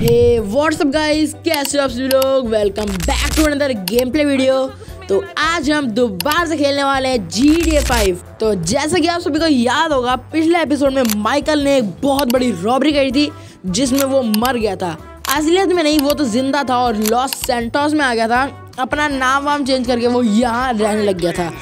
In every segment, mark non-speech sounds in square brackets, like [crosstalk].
हे WhatsApp guys कैसे हो आप सभी लोग? Welcome back to another game play video तो आज हम दोबारा से खेलने वाले हैं जी डी फाइव तो जैसा कि आप सभी को याद होगा, पिछले एपिसोड में माइकल ने एक बहुत बड़ी रॉबरी करी थी, जिसमें वो मर गया था। असलियत में नहीं, वो तो ज़िंदा था और लॉस सेंटोस में आ गया था। अपना नाम वाम चेंज करके वो यहाँ रहने लग गया था।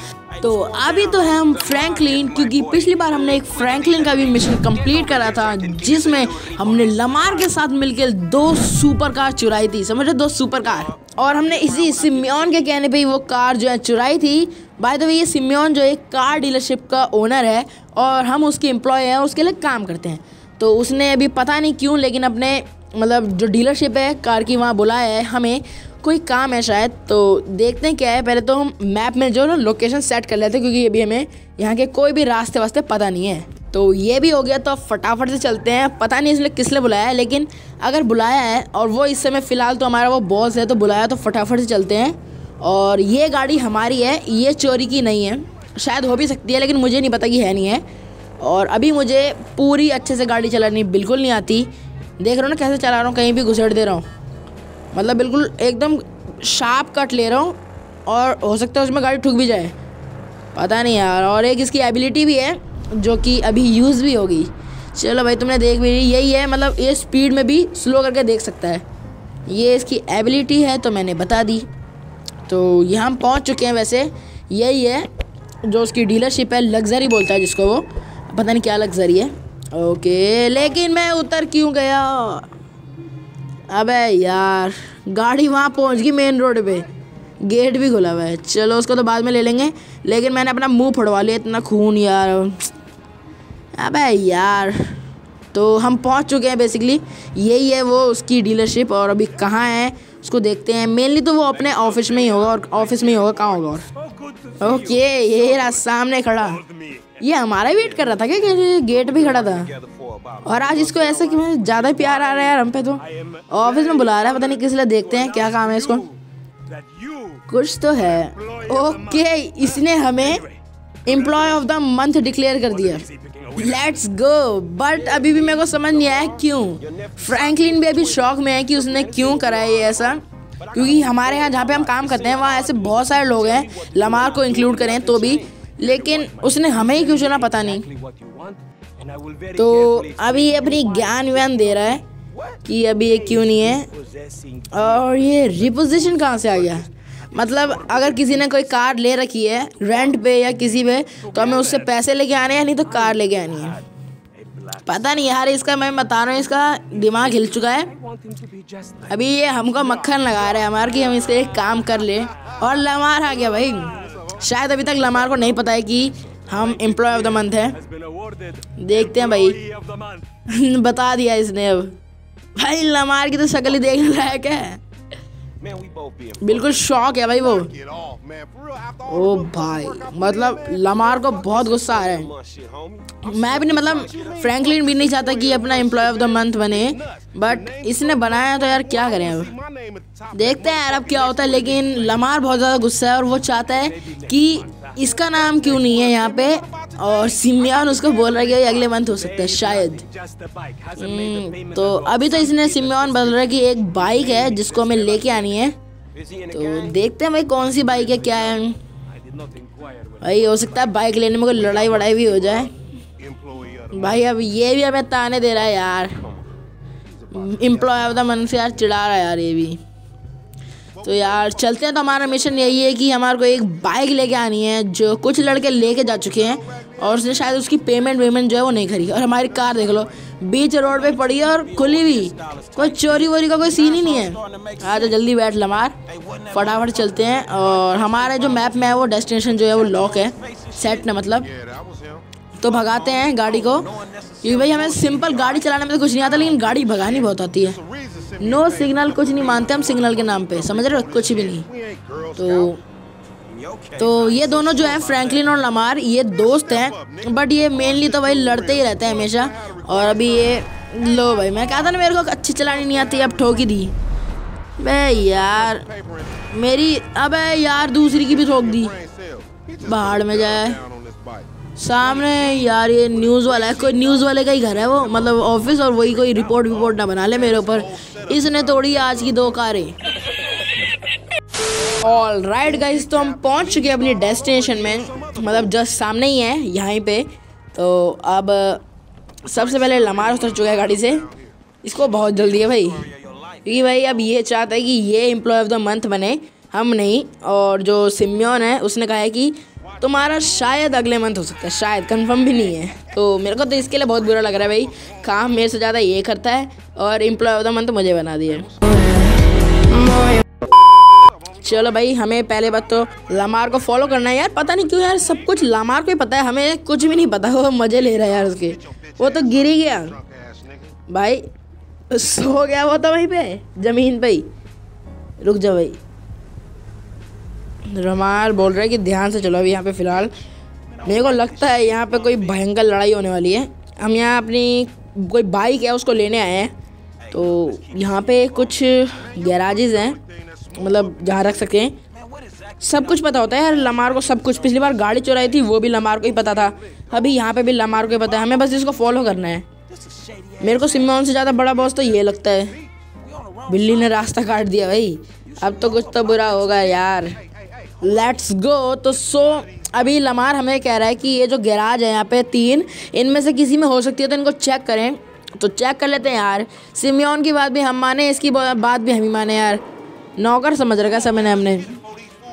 तो अभी तो है हम फ्रैंकलिन, क्योंकि पिछली बार हमने एक फ्रैंकलिन का भी मिशन कंप्लीट करा था, जिसमें हमने लमार के साथ मिलकर दो सुपर कार चुराई थी। समझ रहे दो सुपर कार और हमने इसी सिम्योन के कहने पे ही वो कार जो है चुराई थी। बाय द वे ये सिम्योन जो एक कार डीलरशिप का ओनर है और हम उसके एम्प्लॉय हैं, उसके लिए काम करते हैं। तो उसने अभी पता नहीं क्यों, लेकिन अपने मतलब जो डीलरशिप है कार की वहाँ बुलाया है हमें। कोई काम है शायद तो देखते हैं क्या है। पहले तो हम मैप में जो ना लोकेशन सेट कर लेते हैं, क्योंकि अभी हमें यहाँ के कोई भी रास्ते वास्ते पता नहीं है। तो ये भी हो गया तो फटाफट से चलते हैं। पता नहीं इसलिए किस लिए बुलाया है लेकिन अगर बुलाया है, और वो इस समय फ़िलहाल तो हमारा वो बॉस है तो बुलाया तो फटाफट से चलते हैं। और ये गाड़ी हमारी है, ये चोरी की नहीं है। शायद हो भी सकती है, लेकिन मुझे नहीं पता कि है नहीं है। और अभी मुझे पूरी अच्छे से गाड़ी चलानी बिल्कुल नहीं आती। देख रहा हूँ ना, कैसे चला रहा हूँ, कहीं भी घुसेड़ दे रहा हूँ। मतलब बिल्कुल एकदम शार्प कट ले रहा हूँ और हो सकता है उसमें गाड़ी ठुक भी जाए। पता नहीं यार, और एक इसकी एबिलिटी भी है, जो कि अभी यूज़ भी होगी। चलो भाई, तुमने देख भी यही है मतलब ये स्पीड में भी स्लो करके देख सकता है। ये इसकी एबिलिटी है तो मैंने बता दी। तो यहाँ पहुँच चुके हैं वैसे। यही है, जो उसकी डीलरशिप है लग्जरी बोलता है जिसको वो। पता नहीं क्या लग्जरी है। ओके लेकिन मैं उतर क्यों गया? अबे यार, गाड़ी वहाँ पहुँच गई मेन रोड पे। गेट भी खुला हुआ है। चलो, उसको तो बाद में ले लेंगे। लेकिन मैंने अपना मुँह फड़वा लिया, इतना खून यार। अबे यार तो हम पहुँच चुके हैं बेसिकली यही है वो उसकी डीलरशिप और अभी कहाँ है, उसको देखते हैं। मेनली तो वो अपने ऑफ़िस में ही होगा और ऑफ़िस में ही होगा, कहाँ होगा और। ओके ये रहा सामने खड़ा। ये हमारा वेट कर रहा था क्या? गेट भी खड़ा था। और आज इसको ऐसा कि मैं ज़्यादा प्यार आ रहा है यार, हम पे तो। ऑफ़िस में बुला रहा है, पता नहीं किस लिए देखते हैं, क्या काम है इसको। कुछ तो है। ओके इसने हमें employee of the month declare कर दिया। लेट्स गो बट अभी भी मेरे को समझ नहीं आया क्यों। फ्रैंकलिन भी अभी शौक में है कि उसने क्यों करा है ये ऐसा। क्योंकि हमारे यहाँ जहाँ पे हम काम करते हैं, वहाँ ऐसे बहुत सारे लोग हैं लमार को इंक्लूड करें तो भी। लेकिन उसने हमें ही क्यों चुना, पता नहीं। तो अभी अपनी ज्ञान व्यान दे रहा है कि अभी ये क्यों नहीं है? और ये रिपोजिशन कहाँ से आ गया? मतलब अगर किसी ने कोई कार ले रखी है रेंट पे या किसी पे तो हमें उससे पैसे लेके आने हैं, नहीं तो कार लेके आनी है। पता नहीं यार, इसका मैं बता रहा हूँ, इसका दिमाग हिल चुका है। अभी ये हमको मक्खन लगा रहे हैं हमारे कि हम इसके एक काम कर ले। और लमार आ गया भाई। शायद अभी तक लमार को नहीं पता है कि हम एम्प्लॉय ऑफ़ द मंथ है। देखते हैं भाई। [laughs] बता दिया इसने अब। भाई, लमार की तो शक्ल ही देखने लायक है। बिल्कुल शौक है भाई वो। ओ भाई मतलब लमार को बहुत गुस्सा आ रहा है। मैं भी नहीं मतलब फ्रैंकलिन भी नहीं चाहता कि अपना एम्प्लॉय ऑफ़ द मंथ बने। बट इसने बनाया तो यार क्या करें अब? देखते हैं यार अब क्या होता है, लेकिन लमार बहुत ज़्यादा गुस्सा है और वो चाहता है कि इसका नाम क्यों नहीं है यहाँ पे? और सिम्यान उसको बोल रहा है कि अगले मंथ हो सकता है शायद। हम्म, तो अभी तो इसने सिम्यान बोल रहा है कि एक बाइक है जिसको हमें लेके आनी है। तो देखते हैं भाई कौन सी बाइक है क्या है। भाई हो सकता है बाइक लेने में कोई लड़ाई वड़ाई भी हो जाए। भाई अब ये भी हमें ताने दे रहा है यार। एम्प्लॉय ऑफ़ द मंथ से यार चिढ़ा रहा है यार ये भी। तो यार, चलते हैं तो हमारा मिशन यही है कि हमारे को एक बाइक लेके आनी है, जो कुछ लड़के लेके जा चुके हैं, और उसने शायद उसकी पेमेंट वेमेंट जो है वो नहीं करी और हमारी कार देख लो, बीच रोड पे पड़ी है और खुली हुई कोई चोरी वोरी का कोई सीन ही नहीं है। आ जाओ जल्दी बैठ लमार। फटाफट चलते हैं, और हमारे जो मैप में है वो डेस्टिनेशन जो है वो लॉक है। सेट ना मतलब। तो भगाते हैं गाड़ी को। क्योंकि भाई, हमें सिंपल गाड़ी चलाने में तो कुछ नहीं आता, लेकिन गाड़ी भगानी बहुत आती है। नो सिग्नल कुछ नहीं मानते हम सिग्नल के नाम पे। समझ रहे हो? कुछ भी नहीं। तो तो ये दोनों जो है फ्रैंकलिन और लमार ये दोस्त हैं बट ये मेनली तो भाई लड़ते ही रहते हैं हमेशा। और अभी ये, लो भाई, मैं कहा था ना, मेरे को अच्छी चलानी नहीं आती, अब ठोकी दी। बे यार, मेरी, अबे यार, दूसरी की भी ठोक दी। बाहर में जाए। सामने यार, ये न्यूज़ वाला है। कोई न्यूज़ वाले का ही घर है वो। मतलब ऑफ़िस और वही कोई रिपोर्ट विपोर्ट ना बना ले मेरे ऊपर। इसने तोड़ी आज की दो कारें। ऑल राइट गाइज़ तो हम पहुँच चुके अपनी डेस्टिनेशन में। मतलब जस्ट सामने ही है, यहीं पे। तो अब, सबसे पहले लमार उतर चुका है गाड़ी से। इसको बहुत जल्दी है भाई। क्योंकि भाई अब ये चाहता है कि ये एम्प्लॉय ऑफ़ द मंथ बने। हम नहीं, और जो सिम्योन है, उसने कहा है कि तुम्हारा शायद अगले मंथ हो सकता है, शायद कंफर्म भी नहीं है। तो मेरे को तो इसके लिए बहुत बुरा लग रहा है भाई। काम मेरे से ज़्यादा ये करता है और एम्प्लॉय ऑफ़ द मंथ मुझे बना दिया। चलो भाई, हमें पहले बात तो लामार को फॉलो करना है यार। पता नहीं क्यों यार, सब कुछ लामार को ही पता है। हमें कुछ भी नहीं पता, वो मज़े ले रहा है यार उसके। वो तो गिर ही गया। भाई, सो गया वो तो वहीं पे, ज़मीन पे ही। रुक जाओ भाई। रमार बोल रहा है कि ध्यान से चलो अभी यहाँ पे फ़िलहाल। मेरे को लगता है यहाँ पे कोई भयंकर लड़ाई होने वाली है। हम यहाँ अपनी कोई बाइक है, उसको लेने आए हैं। तो यहाँ पे कुछ गैराजेज हैं मतलब जहाँ रख सकते हैं सब कुछ पता होता है यार लमार को सब कुछ। पिछली बार गाड़ी चुराई थी, वो भी लमार को ही पता था। अभी यहाँ पे भी लमार को ही पता है। हमें बस इसको फॉलो करना है। मेरे को सिम्मोन से ज़्यादा बड़ा बॉस तो ये लगता है। बिल्ली ने रास्ता काट दिया भाई। अब तो कुछ तो बुरा होगा यार। लेट्स गो तो सो अभी लमार हमें कह रहा है कि ये जो गैराज है यहाँ पे तीन, इनमें से किसी में हो सकती है तो इनको चेक करें। तो चेक कर लेते हैं यार। सिमियोन की बात भी हम माने, इसकी बात भी हम ही माने यार। नौकर समझ रखा समय ने हमने।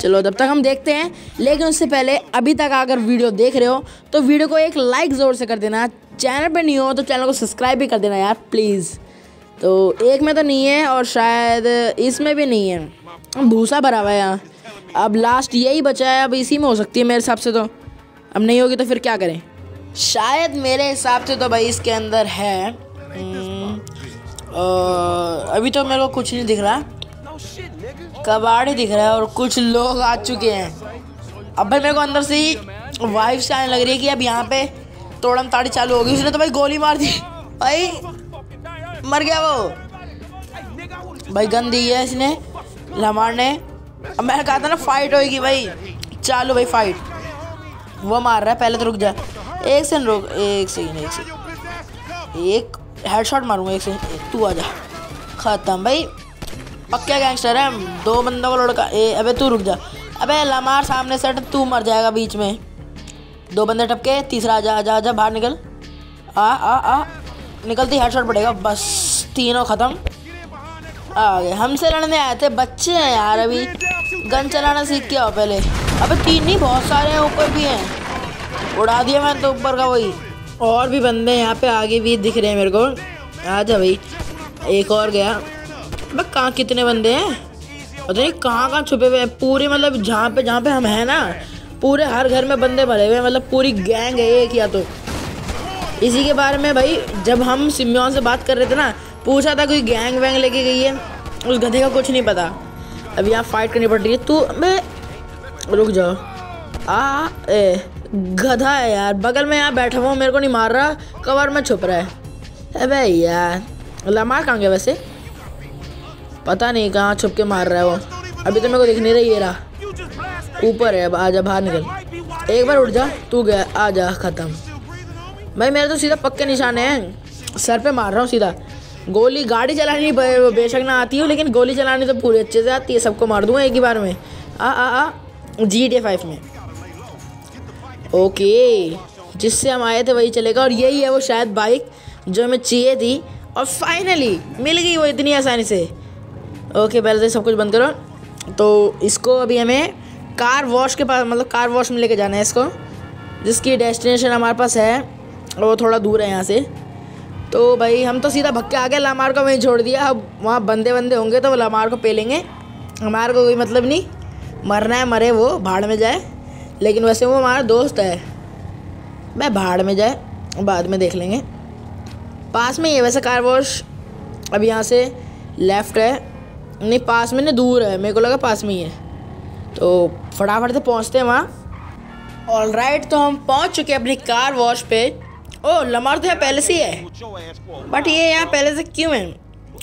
चलो, तब तक हम देखते हैं। लेकिन उससे पहले, अभी तक अगर वीडियो देख रहे हो तो वीडियो को एक लाइक ज़ोर से कर देना। चैनल पे नहीं हो तो चैनल को सब्सक्राइब भी कर देना यार प्लीज़ तो एक में तो नहीं है और शायद इसमें भी नहीं है। भूसा भरा हुआ है यहाँ। अब लास्ट यही बचा है अब इसी में हो सकती है मेरे हिसाब से तो। अब नहीं होगी तो फिर क्या करें? शायद मेरे हिसाब से तो भाई इसके अंदर है हम्म, अभी तो मेरे को कुछ नहीं दिख रहा। कबाड़ ही दिख रहा है और कुछ लोग आ चुके हैं। अब भाई मेरे को अंदर से ही वाइफ से आने लग रही है कि अब यहाँ पे तोड़म ताड़ी चालू होगी। उसने तो भाई गोली मार दी। भाई मर गया वो। भाई गन दी है इसने। लमार ने अब मैंने कहा था ना फाइट होगी भाई। चालू भाई फाइट वो मार रहा है, पहले तो रुक जा। एक सेकंड रुक, एक सेकंड एक सेकंड एक हेडशॉट मारूँगा, एक सेकंड तू आ जा। ख़त्म भाई। पक्का गैंगस्टर है। दो बंदों को लड़का। ए, अबे तू रुक जा। अबे लमार सामने सेट तू मर जाएगा बीच में। दो बंदे टपके, तीसरा आ आजा आजा आजा बाहर निकल। आ आ आ। निकलती हेडशॉट पड़ेगा। बस, तीनों ख़त्म। आ गए हमसे लड़ने आए थे, बच्चे हैं यार अभी। गन चलाना सीख के आओ पहले। अबे तीन नहीं बहुत सारे हैं, ऊपर भी हैं। उड़ा दिया मैंने तो ऊपर का वही। और भी बंदे यहाँ पे, आगे भी दिख रहे हैं मेरे को। आ जा भाई। एक और गया। अब कहाँ कितने बंदे हैं? पता नहीं कहाँ कहाँ छुपे हुए हैं। पूरे मतलब जहाँ पे जहाँ पे हम हैं ना, पूरे हर घर में बंदे भरे हुए हैं। मतलब पूरी गैंग है एक या तो। इसी के बारे में भाई, जब हम सिम्योन से बात कर रहे थे ना पूछा था, कोई गैंग वैंग लेके गई है। उस गधे का कुछ नहीं पता। अब यहाँ फाइट करनी पड़ रही है। तू, मैं, रुक जाओ आ, ए, गधा है यार। बगल में यहाँ बैठा हुआ मेरे को नहीं मार रहा। कवर में छुप रहा है। अबे यार, लमार कहाँ गया वैसे? पता नहीं कहाँ छुप के मार रहा है वो। अभी तो मेरे को दिख नहीं रही ये रहा। ऊपर है अब, आजा, बाहर निकल। एक बार उठ जा, तू गया आ जा ख़त्म। भाई, मेरे तो सीधा पक्के निशाने हैं। सर पे मार रहा हूँ सीधा। गोली गाड़ी चलानी बेशक ना आती हो, लेकिन गोली चलानी तो पूरी अच्छे से आती है, सबको मार दूँगा एक ही बार में। आ आ आ जी डी फाइव में। ओके जिससे हम आए थे वही चलेगा, और यही है वो शायद बाइक जो हमें चाहिए थी, और फाइनली मिल गई वो इतनी आसानी से। ओके पहले से सब कुछ बंद करो। तो इसको अभी हमें कार वॉश के पास मतलब कार वॉश में लेके जाना है इसको, जिसकी डेस्टिनेशन हमारे पास है वो थोड़ा दूर है यहाँ से। तो भाई, हम तो सीधा भक्के आ गए लामार को वहीं छोड़ दिया। अब वहाँ बंदे बंदे होंगे तो वो लामार को पे लेंगे हमारे को कोई मतलब नहीं। मरना है, मरे वो, भाड़ में जाए। लेकिन वैसे वो हमारा दोस्त है। मैं भाड़ में जाए, बाद में देख लेंगे। पास में ही है वैसे कार वॉश। अब यहाँ से लेफ़्ट है। नहीं, पास में नहीं, दूर है। मेरे को लगा पास में ही है। तो फटाफट से पहुँचते हैं वहाँ। ऑल राइट तो हम पहुँच चुके हैं अपनी कार वॉश पे। ओ, लमार तो यहाँ पहले से ही है। बट ये यहाँ पहले से क्यों है?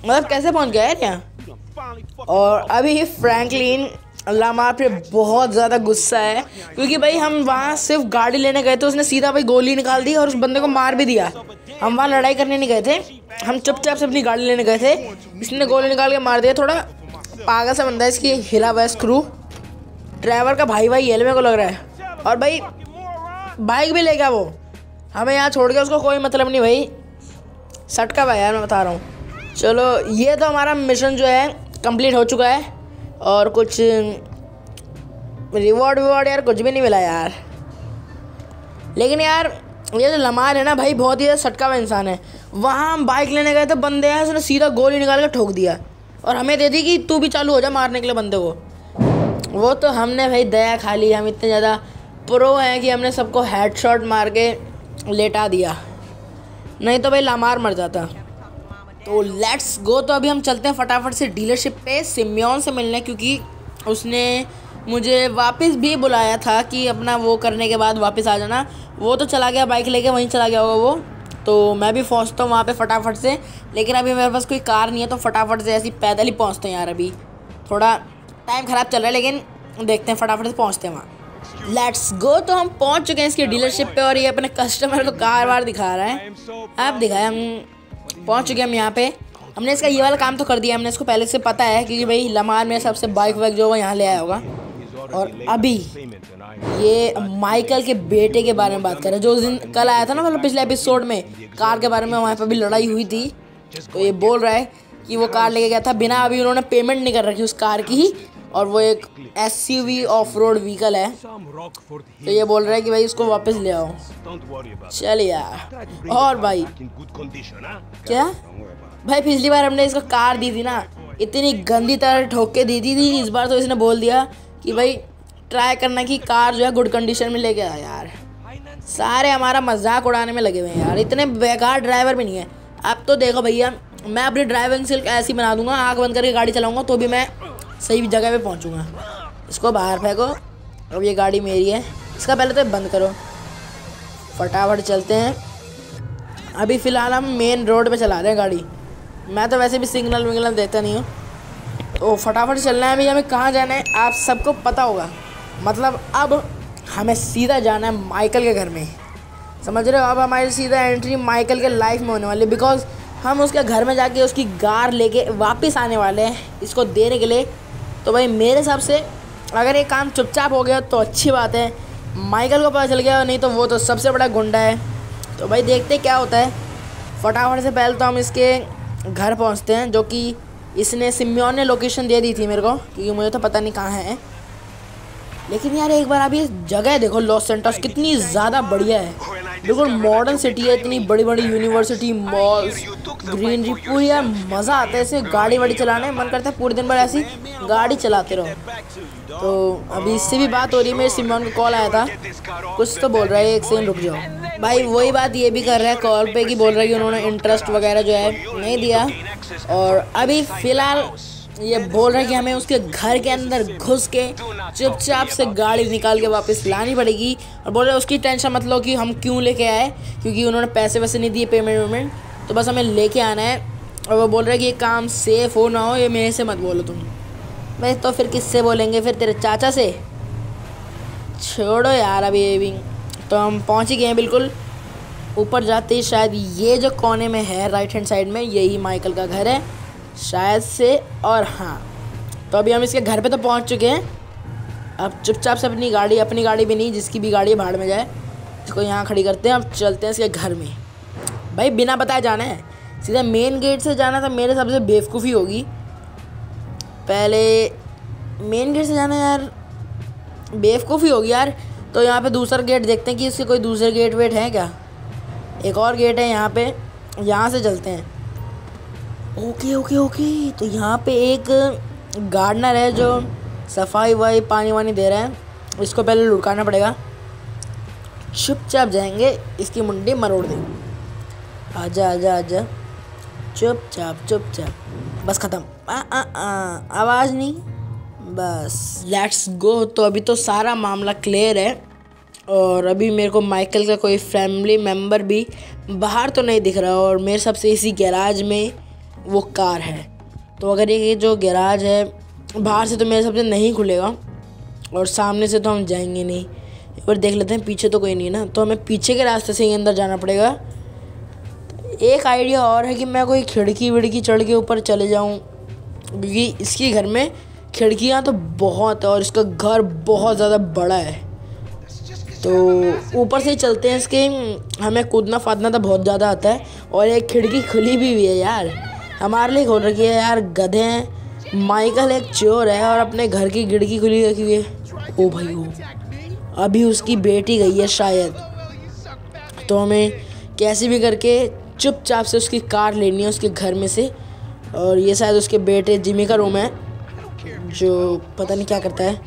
मतलब कैसे पहुँच गया यार यहाँ? और अभी फ्रैंकलिन लामार पे बहुत ज़्यादा गुस्सा है, क्योंकि भाई हम वहाँ सिर्फ़ गाड़ी लेने गए थे, उसने सीधा भाई गोली निकाल दी और उस बंदे को मार भी दिया। हम वहाँ लड़ाई करने नहीं गए थे, हम चुपचाप से अपनी गाड़ी लेने गए थे। इसने गोली निकाल के मार दिया, थोड़ा पागल सा बंदा है इसकी, हिला हुआ स्क्रू ड्राइवर का भाई भाई येल को लग रहा है। और भाई बाइक भी ले गया वो। हमें यहाँ छोड़ के उसको कोई मतलब नहीं भाई। सटका भाई यार मैं बता रहा हूँ। चलो, ये तो हमारा मिशन जो है कंप्लीट हो चुका है। और कुछ रिवॉर्ड विवॉर्ड यार कुछ भी नहीं मिला यार। लेकिन यार, ये जो लमार है ना भाई, बहुत ही ज़्यादा सटका हुआ इंसान है। वहाँ हम बाइक लेने गए थे बंदे हैं उसने सीधा गोली निकाल कर ठोक दिया। और हमें दे दी कि तू भी चालू हो जा मारने के लिए बंदे को। वो तो हमने भाई दया खा ली। हम इतने ज़्यादा प्रो हैं कि हमने सबको हेड मार के लेटा दिया। नहीं तो भाई लामार मर जाता। तो लेट्स गो तो अभी हम चलते हैं फटाफट से डीलरशिप पे सिम्योन से मिलने, क्योंकि उसने मुझे वापस भी बुलाया था कि अपना वो करने के बाद वापस आ जाना। वो तो चला गया बाइक लेके वहीं चला गया होगा वो। तो मैं भी पहुँचता हूँ वहाँ पे फटाफट से, लेकिन अभी मेरे पास कोई कार नहीं है तो फटाफट से ऐसी पैदल ही पहुँचते हैं यार अभी। थोड़ा टाइम ख़राब चल रहा है, लेकिन देखते हैं, फटाफट से पहुँचते हैं वहाँ। लेट्स गो तो हम पहुँच चुके हैं इसकी डीलरशिप पे और ये अपने कस्टमर को कार वार दिखा रहा है। आप दिखाए, हम पहुँच चुके हैं हम यहाँ पे। हमने इसका ये वाला काम तो कर दिया, हमने इसको पहले से पता है क्योंकि भाई लमार में सबसे बाइक वाइक जो है यहाँ ले आया होगा। और अभी ये माइकल के बेटे के बारे में बात करें जो उस दिन कल आया था ना मतलब पिछले एपिसोड में, कार के बारे में वहाँ पर भी लड़ाई हुई थी। तो ये बोल रहा है कि वो कार लेके गया था। बिना अभी उन्होंने पेमेंट नहीं कर रखी उस कार की ही। और वो एक S C V off road vehicle है। तो ये बोल रहा है कि भाई इसको वापस ले आओ। चल यार। और भाई क्या? भाई पिछली बार हमने इसको कार दी थी ना इतनी गंदी तरह ठोक के दी थी, थी इस बार तो इसने बोल दिया कि भाई ट्राई करना कि कार जो है गुड कंडीशन में लेके आ यार। सारे हमारा मज़ाक उड़ाने में लगे हुए हैं यार। इतने बेकार ड्राइवर भी नहीं है। अब तो देखो भैया मैं अपनी ड्राइविंग स्किल ऐसी बना दूँगा आँख बंद करके गाड़ी चलाऊँगा तो भी मैं सही जगह पे पहुंचूँगा। इसको बाहर फेंको। अब ये गाड़ी मेरी है। इसका पहले तो बंद करो। फटाफट चलते हैं। अभी फ़िलहाल हम मेन रोड पे चला रहे हैं गाड़ी। मैं तो वैसे भी सिग्नल विग्नल देता नहीं हूँ। तो फटाफट चलना है अभी। हमें कहाँ जाना है? आप सबको पता होगा। मतलब अब हमें सीधा जाना है माइकल के घर में। समझ रहे हो? अब हमारी सीधा एंट्री माइकल के लाइफ में होने वाली बिकॉज़ हम उसके घर में जाके उसकी गार लेके वापस आने वाले हैं। इसको देने के लिए तो भाई मेरे हिसाब से अगर ये काम चुपचाप हो गया तो अच्छी बात है। माइकल को पता चल गया, नहीं तो वो तो सबसे बड़ा गुंडा है। तो भाई देखते क्या होता है। फटाफट से पहले तो हम इसके घर पहुँचते हैं, जो कि इसने सिम्योन ने लोकेशन दे दी थी मेरे को, क्योंकि मुझे तो पता नहीं कहाँ है। लेकिन यार एक बार ये जगह देखो लॉस सेंटर्स कितनी ज़्यादा बढ़िया है। बिल्कुल मॉडर्न सिटी है, इतनी बड़ी बड़ी यूनिवर्सिटी मॉल्स ग्रीनरी पूरी यार, मज़ा आता है ऐसे गाड़ी वाड़ी चलाने। मन करता है पूरे दिन भर ऐसी गाड़ी चलाते रहो। तो अभी इससे भी बात हो रही है, मेरे सिमोन को कॉल आया था। कुछ तो बोल रहा है, एक सेकंड रुक जाओ। भाई, वही बात ये भी कर रहा है कॉल पे कि बोल रहा है कि उन्होंने इंटरेस्ट वगैरह जो है नहीं दिया। और अभी फ़िलहाल ये बोल रहा है कि हमें उसके घर के अंदर घुस के चुपचाप से गाड़ी निकाल के वापस लानी पड़ेगी। और बोल रहे उसकी टेंशन मत लो कि हम क्यों लेके आए, क्योंकि उन्होंने पैसे वैसे नहीं दिए पेमेंट वेमेंट। तो बस हमें लेके आना है। और वो बोल रहे कि ये काम सेफ़ हो ना हो, ये मेरे से मत बोलो तुम। भाई तो फिर किससे बोलेंगे? फिर तेरे चाचा से? छोड़ो यार अभी ये भी तो हम पहुँच ही गए हैं बिल्कुल। ऊपर जाते ही शायद ये जो कोने में है राइट हैंड साइड में, यही माइकल का घर है। शायद से और हाँ। तो अभी हम इसके घर पे तो पहुँच चुके हैं। अब चुपचाप से अपनी गाड़ी अपनी गाड़ी भी नहीं, जिसकी भी गाड़ी भाड़ में जाए। इसको यहाँ खड़ी करते हैं, अब चलते हैं इसके घर में। भाई, बिना बताए जाना है। सीधा मेन गेट से जाना था, मेरे सबसे बेवकूफ़ी होगी। पहले मेन गेट से जाना यार, बेवकूफ़ी होगी यार। तो यहाँ पे दूसरा गेट देखते हैं कि इसके कोई दूसरे गेट वेट हैं क्या? एक और गेट है यहाँ पे। यहाँ से चलते हैं। Okay okay okay. तो यहाँ पे एक गार्डनर है जो सफ़ाई वफाई पानी वानी दे रहा है। इसको पहले लुढ़काना पड़ेगा। चुपचाप जाएँगे, इसकी मुंडी मरोड़ देंगे। आजा आजा आजा। चुपचाप चुपचाप। बस ख़त्म। आवाज़ नहीं। बस। लेट्स गो तो अभी तो सारा मामला क्लियर है। और अभी मेरे को माइकल का कोई फैमिली मेंबर भी बाहर तो नहीं दिख रहा और मेरे सबसे इसी गैराज में वो कार है। तो अगर ये जो गैराज है, बाहर से तो मेरे हिसाब से नहीं खुलेगा और सामने से तो हम जाएँगे नहीं। एक बार देख लेते हैं, पीछे तो कोई नहीं ना। तो हमें पीछे के रास्ते से ही अंदर जाना पड़ेगा। एक आइडिया और है कि मैं कोई खिड़की विड़की चढ़ के ऊपर चले जाऊँ, क्योंकि इसके घर में खिड़कियाँ तो बहुत है और इसका घर बहुत ज़्यादा बड़ा है। तो ऊपर से ही चलते हैं इसके। हमें कूदना फादना तो बहुत ज़्यादा आता है और एक खिड़की खुली भी हुई है यार। हमारे लिए खोल रखी है यार, गधे हैं। माइकल एक चोर है और अपने घर की गिड़की खुली रखी हुई है। ओ भाई ओ। अभी उसकी बेटी गई है शायद। तो हमें कैसे भी करके चुपचाप से उसकी कार लेनी है उसके घर में से। और ये शायद उसके बेटे जिमी का रूम है, जो पता नहीं क्या करता है।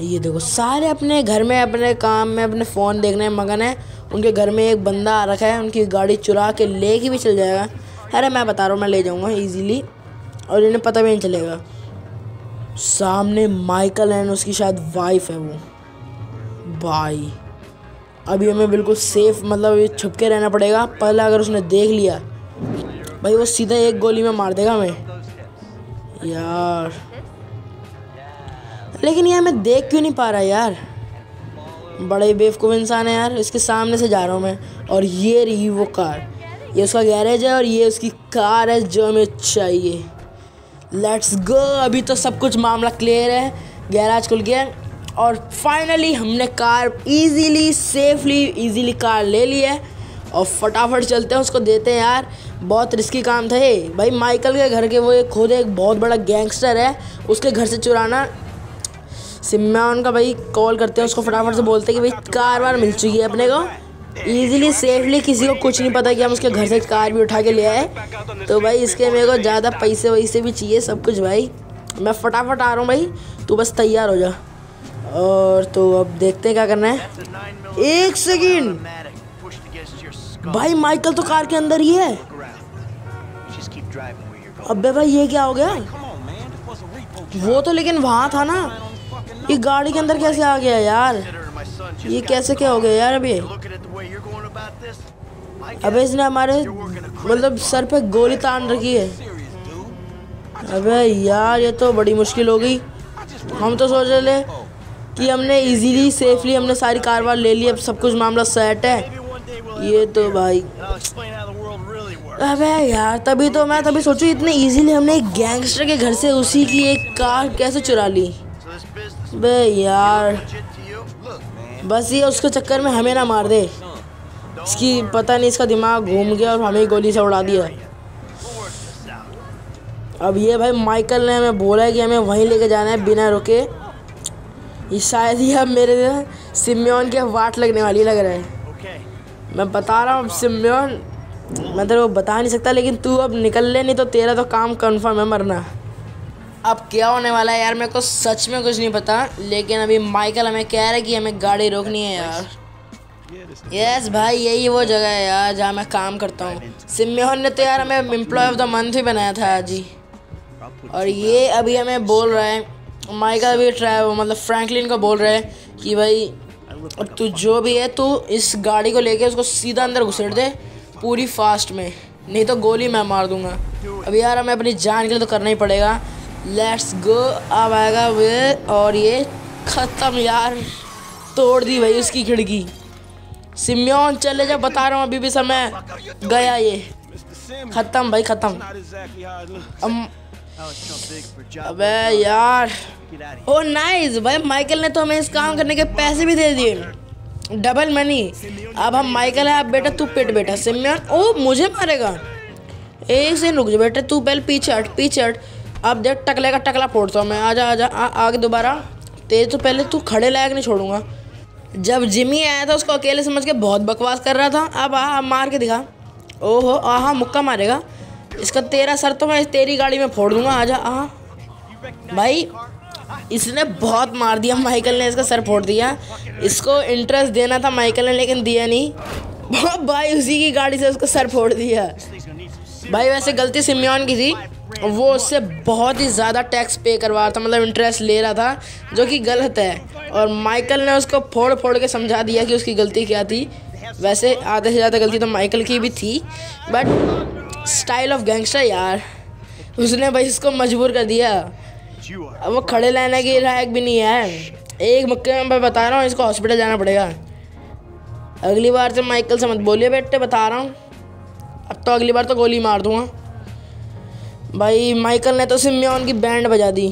ये देखो, सारे अपने घर में, अपने काम में, अपने फ़ोन देखने में मगन है। उनके घर में एक बंदा आ रखा है, उनकी गाड़ी चुरा के ले के भी चल जाएगा। अरे मैं बता रहा हूँ, मैं ले जाऊँगा ईजीली और इन्हें पता भी नहीं चलेगा। सामने माइकल एंड उसकी शायद वाइफ है वो। भाई अभी हमें बिल्कुल सेफ़ मतलब ये छुप के रहना पड़ेगा। पहले अगर उसने देख लिया, भाई वो सीधा एक गोली में मार देगा हमें। यार। लेकिन यार मैं देख क्यों नहीं पा रहा यार? बड़े बेवकूफ़ इंसान है यार, इसके सामने से जा रहा हूँ मैं। और ये रही वो कार। ये उसका गैरेज है और ये उसकी कार है जो हमें चाहिए। लेट्स गो अभी तो सब कुछ मामला क्लियर है। गैराज खुल गया। और फाइनली हमने car easily safely easily car ले ली है। और फटाफट चलते हैं, उसको देते हैं यार। बहुत रिस्की काम था ये। भाई माइकल के घर के वो एक खुद एक बहुत बड़ा गैंगस्टर है। उसके घर से चुराना। सिम्यान उनका भाई कॉल करते हैं, उसको फटाफट से बोलते हैं कि भाई कार वार मिल चुकी है अपने को। ईजिली सेफली किसी को कुछ नहीं पता कि हम उसके घर से कार भी उठा के ले आए। तो भाई, इसके मेरे को ज़्यादा पैसे वैसे भी चाहिए सब कुछ भाई। मैं फटाफट आ रहा हूँ भाई, तू बस तैयार हो जा। और तो अब देखते हैं क्या करना है। एक सेकेंड। भाई, माइकल तो कार के अंदर ही है। अबे भाई, ये क्या हो गया? वो तो लेकिन वहाँ था ना। ये गाड़ी के अंदर कैसे आ गया यार? ये कैसे क्या हो गया यार अभी? अबे इसने हमारे मतलब सर पे गोली तान रखी है। अबे यार, ये तो बड़ी मुश्किल हो गई। हम तो सोच रहे कि हमने इजीली सेफली हमने सारी कारवार ले ली, अब सब कुछ मामला सेट है। ये तो भाई। अबे यार, तभी तो मैं तभी सोचू, इतने इजीली हमने एक गैंगस्टर के घर से उसी की एक कार कैसे चुरा ली? बे यार, बस ये उसके चक्कर में हमें ना मार दे। इसकी पता नहीं, इसका दिमाग घूम गया और हमें गोली से उड़ा दिया। अब ये भाई माइकल ने हमें बोला है कि हमें वहीं लेके जाना है बिना रुके। ये शायद ही अब मेरे सिम्योन के वाट लगने वाली लग रहा है। मैं बता रहा हूँ सिम्योन, मैं तेरे को बता नहीं सकता, लेकिन तू अब निकल ले, नहीं तो तेरा तो काम कन्फर्म है मरना। अब क्या होने वाला है यार, मेरे को सच में कुछ नहीं पता, लेकिन अभी माइकल हमें कह रहा है कि हमें गाड़ी रोकनी है यार। यस भाई, यही वो जगह है यार, जहाँ मैं काम करता हूँ। सिम्योन ने तो यार हमें एम्प्लॉय ऑफ़ द मंथ ही बनाया था आज ही। और ये अभी हमें बोल रहा है माइकल भी ट्राई मतलब फ्रैंकलिन को बोल रहा है कि भाई अब तू जो भी है, तू इस गाड़ी को लेके उसको सीधा अंदर घुसेड़ दे, पूरी फास्ट में। नहीं तो गोली मैं मार दूँगा। अब यार हमें अपनी जान के लिए तो करना ही पड़ेगा। लेट्स गो अब आएगा वे और ये ख़त्म यार, तोड़ दी भाई उसकी खिड़की। सिम्योन चले जा बता रहा हूँ अभी भी समय। गया ये। ख़त्म भाई ख़त्म। अबे यार। ओ नाइस भाई माइकल ने तो हमें इस काम करने के पैसे भी दे दिए। डबल मनी अब हम माइकल है अब बेटा तू पिट बेटा। सिम्योन ओ मुझे मारेगा। एक से रुक जा बेटा तू पहले पीछे हट पीछे हट। अब देख टकले का टकला फोड़ता हूँ मैं। आजा आजा आ, आगे दोबारा। तेज तो पहले तू खड़े लायक नहीं छोड़ूँगा। जब जिमी आया था, उसको अकेले समझ के बहुत बकवास कर रहा था। अब आ मार के दिखा। ओहो, आहा, मुक्का मारेगा। इसका तेरा सर तो मैं तेरी गाड़ी में फोड़ दूँगा, आजा आ भाई, इसने बहुत मार दिया, माइकल ने इसका सर फोड़ दिया। इसको इंटरेस्ट देना था माइकल ने, लेकिन दिया नहीं। [laughs] भाई, उसी की गाड़ी से उसका सर फोड़ दिया। भाई, वैसे गलती सिम्योन की थी। वो उससे बहुत ही ज़्यादा टैक्स पे करवा रहा था मतलब इंटरेस्ट ले रहा था, जो कि गलत है। और माइकल ने उसको फोड़ फोड़ के समझा दिया कि उसकी गलती क्या थी। वैसे आधे से ज़्यादा गलती तो माइकल की भी थी बट स्टाइल ऑफ़ गैंगस्टर यार। उसने भाई इसको मजबूर कर दिया। अब वो खड़े लेने के लायक भी नहीं है। एक मक्के में मैं बता रहा हूँ, इसको हॉस्पिटल जाना पड़ेगा। अगली बार से माइकल से मत बोलिए, बेटे, बता रहा हूँ। अब तो अगली बार तो गोली मार दूँगा। भाई माइकल ने तो सिम्योन की बैंड बजा दी।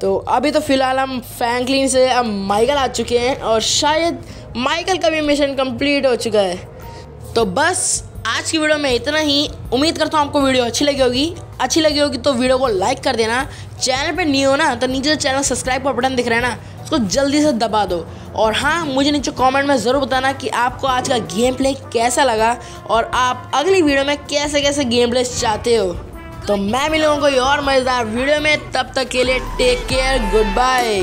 तो अभी तो फ़िलहाल हम फ्रैंकलिन से अब माइकल आ चुके हैं और शायद माइकल का भी मिशन कंप्लीट हो चुका है। तो बस, आज की वीडियो में इतना ही। उम्मीद करता हूँ आपको वीडियो अच्छी लगी होगी। अच्छी लगी होगी तो वीडियो को लाइक कर देना। चैनल पे नहीं हो ना तो नीचे चैनल सब्सक्राइब का बटन दिख रहा है ना, उसको जल्दी से दबा दो। और हाँ मुझे नीचे कमेंट में ज़रूर बताना कि आपको आज का गेम प्ले कैसा लगा और आप अगली वीडियो में कैसे कैसे गेम प्ले चाहते हो। तो मैं मिलूँगा कोई और मज़ेदार वीडियो में, तब तक के लिए टेक केयर गुड बाय